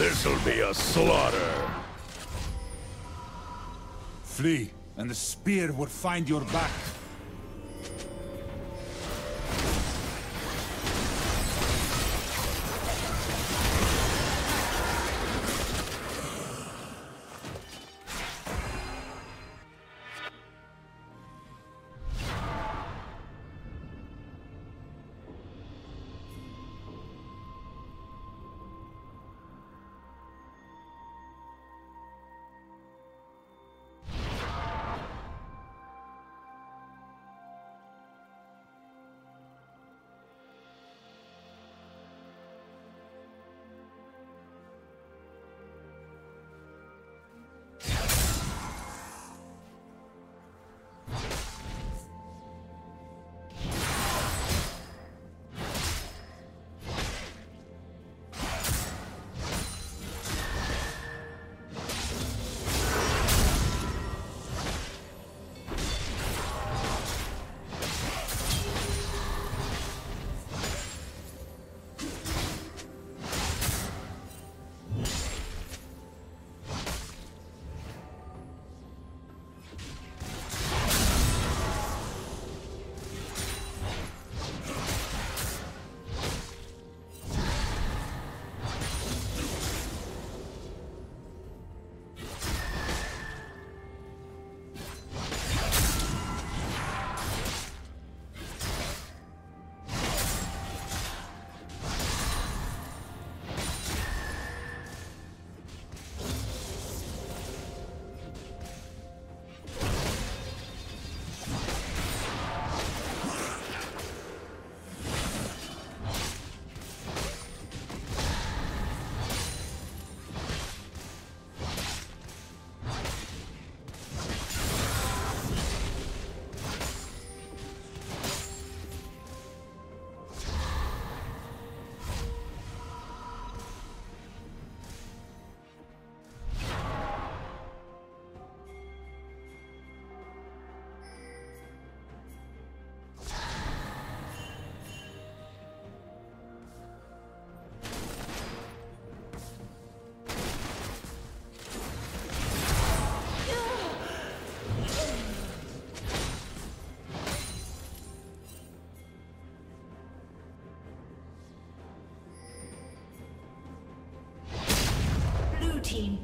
This'll be a slaughter. Flee, and the spear will find your back.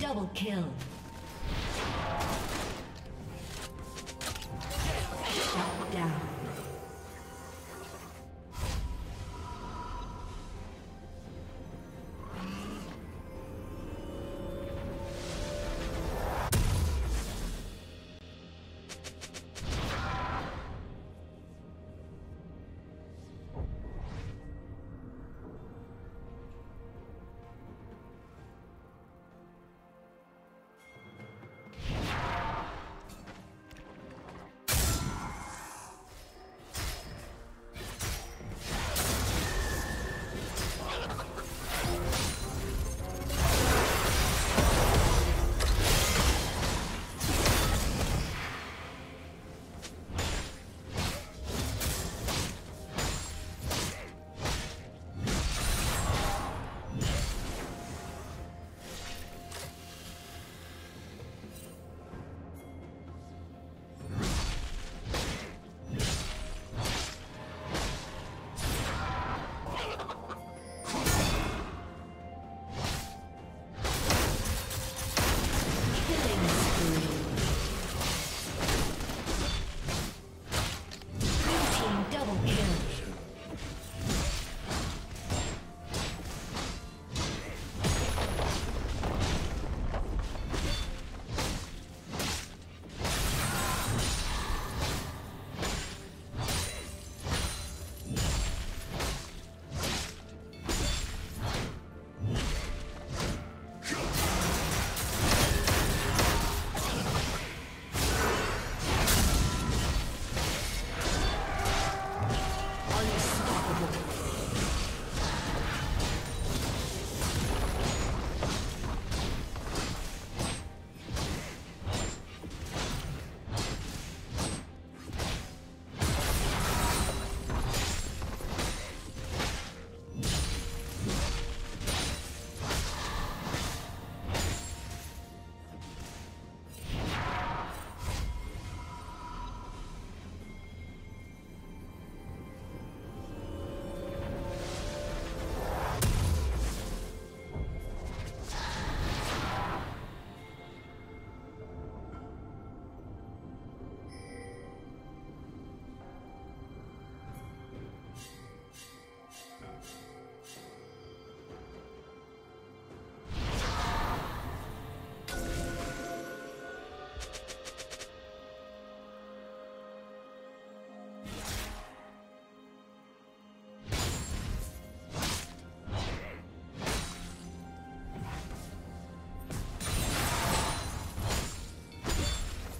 Double kill.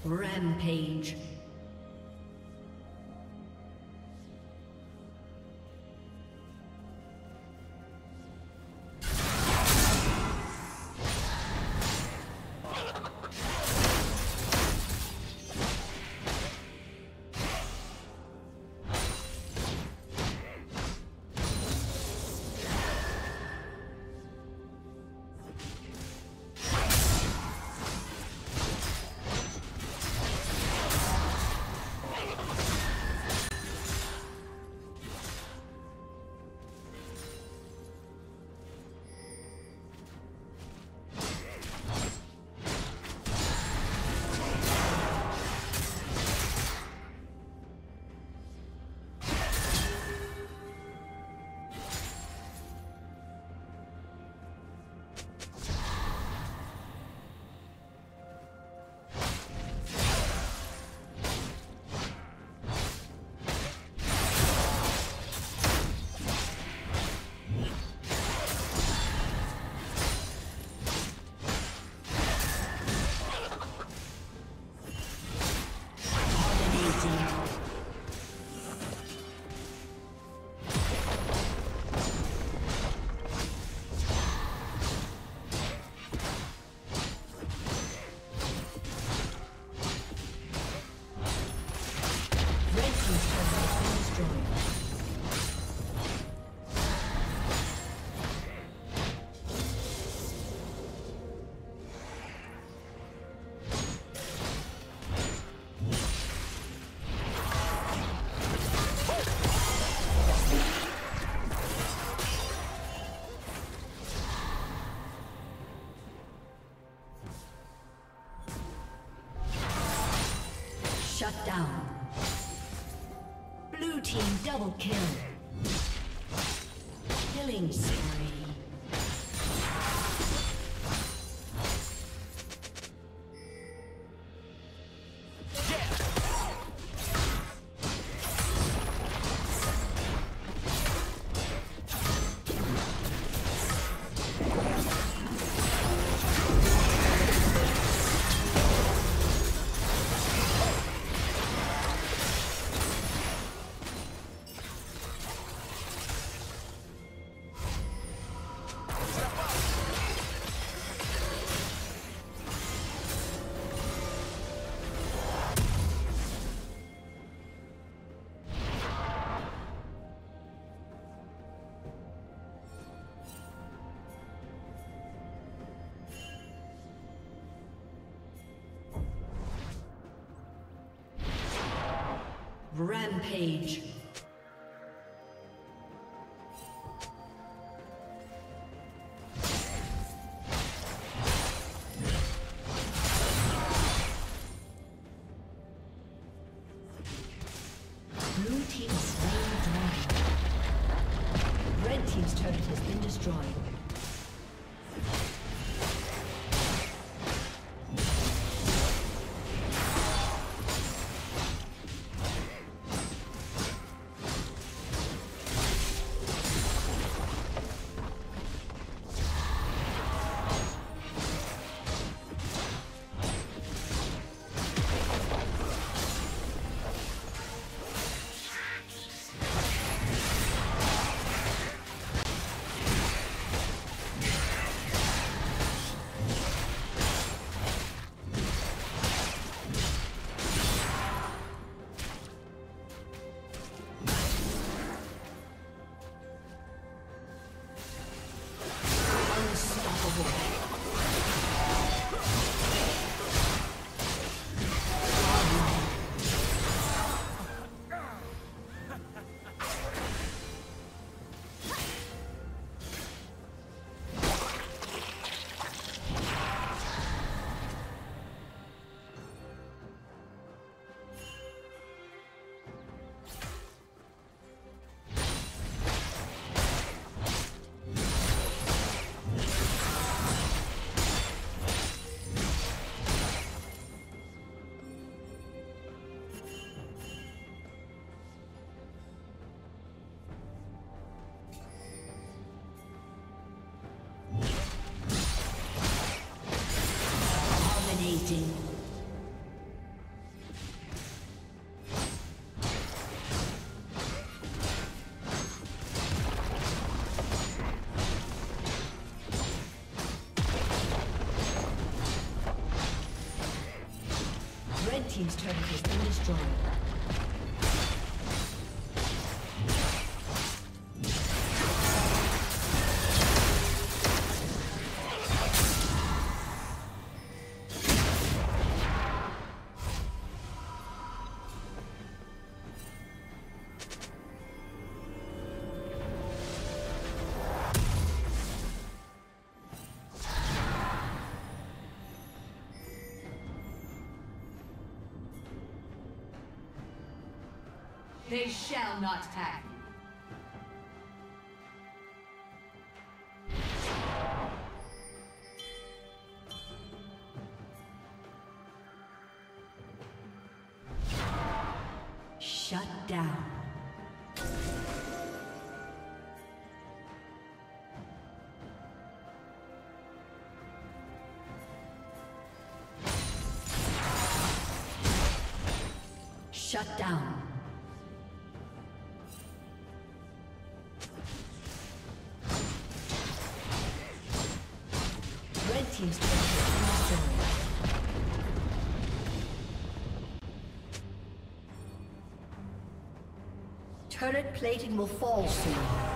Rampage. Shut down. Blue team double kill. Killing spree. Rampage. Destroyed. They shall not hack. Shut down. Shut down. Team's turret. Turret plating will fall soon.